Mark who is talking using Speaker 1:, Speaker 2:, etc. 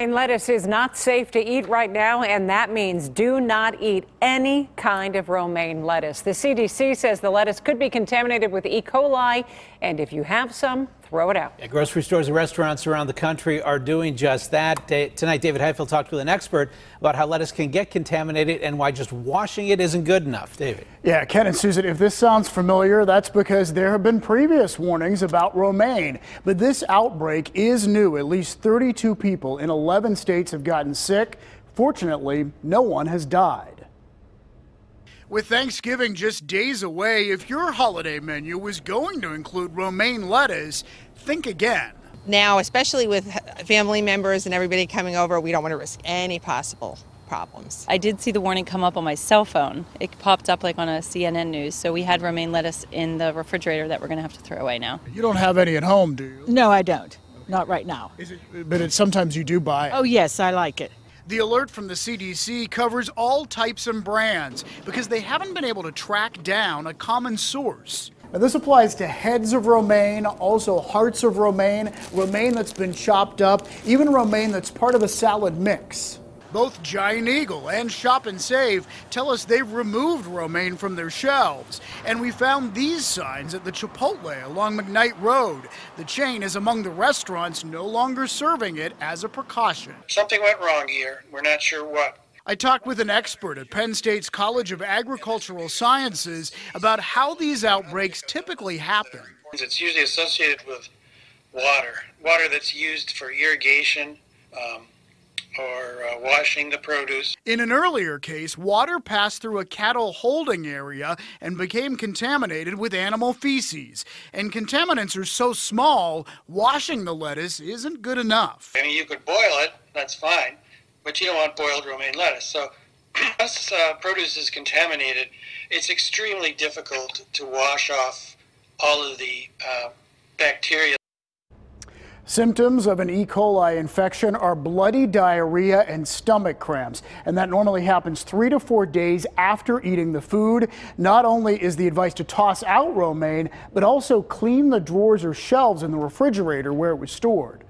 Speaker 1: Lettuce is not safe to eat right now, and that means do not eat any kind of romaine lettuce. The CDC says the lettuce could be contaminated with E. coli, and if you have some, throw it out.
Speaker 2: Yeah, grocery stores and restaurants around the country are doing just that. Tonight, David Highfield talked with an expert about how lettuce can get contaminated and why just washing it isn't good enough. David.
Speaker 3: Yeah, Ken and Susan, if this sounds familiar, that's because there have been previous warnings about romaine. But this outbreak is new. At least 32 people in 11 states have gotten sick. Fortunately, no one has died. With Thanksgiving just days away, if your holiday menu was going to include romaine lettuce, think again.
Speaker 4: Now, especially with family members and everybody coming over, we don't want to risk any possible problems.
Speaker 5: I did see the warning come up on my cell phone. It popped up like on a CNN news. So we had romaine lettuce in the refrigerator that we're going to have to throw away now.
Speaker 3: You don't have any at home, do you?
Speaker 6: No, I don't. Not right now.
Speaker 3: It, but it, sometimes you do buy it.
Speaker 6: Oh, yes, I like it.
Speaker 3: The alert from the CDC covers all types and brands because they haven't been able to track down a common source. Now, this applies to heads of romaine, also hearts of romaine, romaine that's been chopped up, even romaine that's part of a salad mix. Both Giant Eagle and Shop 'N Save tell us they've removed romaine from their shelves. And we found these signs at the Chipotle along McKnight Road. The chain is among the restaurants no longer serving it as a precaution.
Speaker 7: Something went wrong here. We're not sure what.
Speaker 3: I talked with an expert at Penn State's College of Agricultural Sciences about how these outbreaks typically happen.
Speaker 7: It's usually associated with water, water that's used for irrigation. Um, or uh, washing the produce.
Speaker 3: In an earlier case, water passed through a cattle holding area and became contaminated with animal feces. And contaminants are so small, washing the lettuce isn't good enough.
Speaker 7: I mean, you could boil it, that's fine, but you don't want boiled romaine lettuce. So once uh, produce is contaminated, it's extremely difficult to wash off all of the uh, bacteria.
Speaker 3: Symptoms of an E. coli infection are bloody diarrhea and stomach cramps, and that normally happens three to four days after eating the food. Not only is the advice to toss out romaine, but also clean the drawers or shelves in the refrigerator where it was stored.